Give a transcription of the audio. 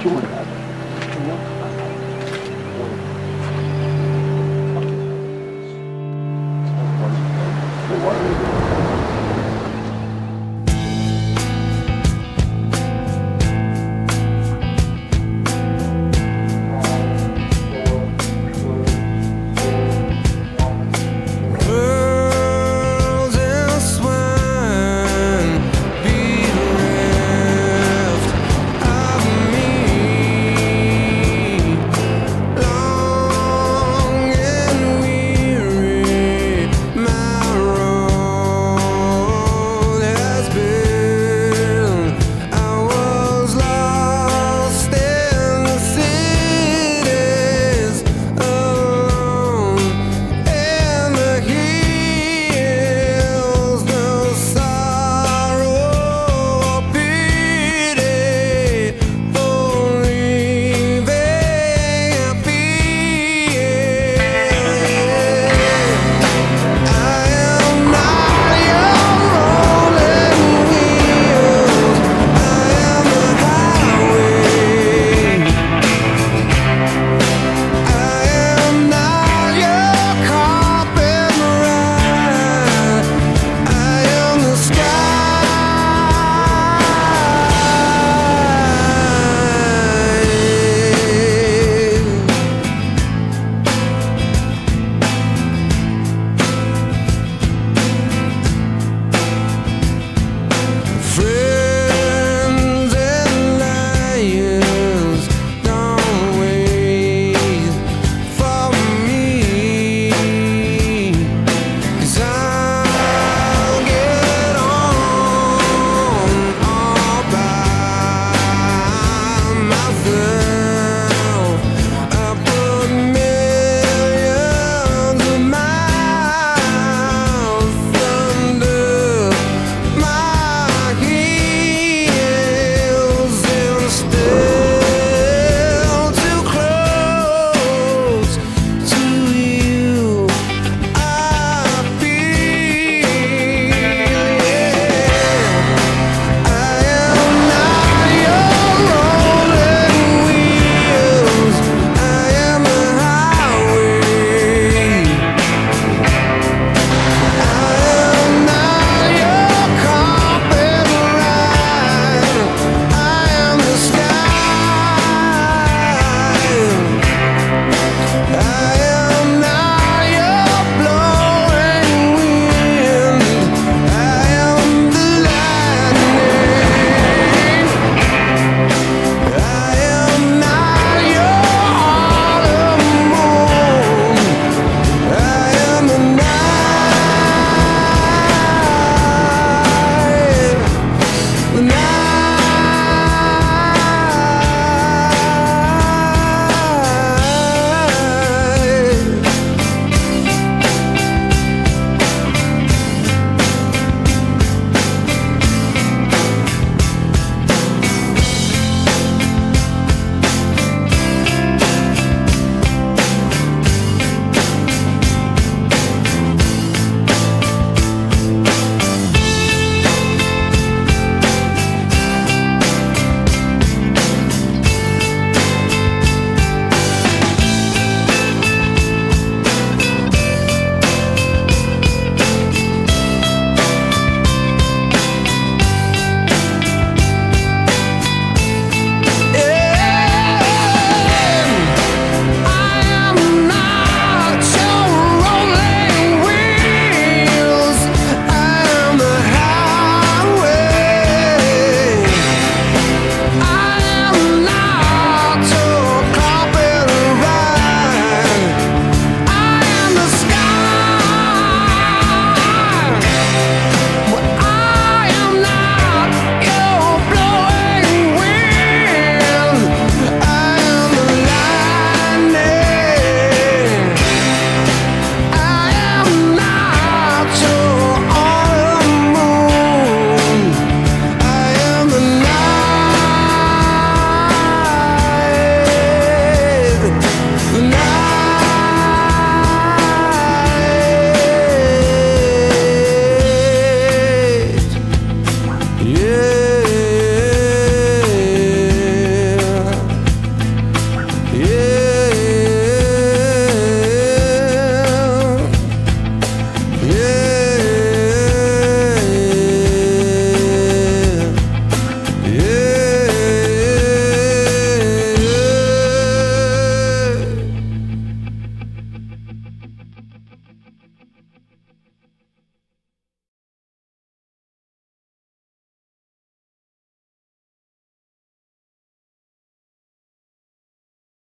children.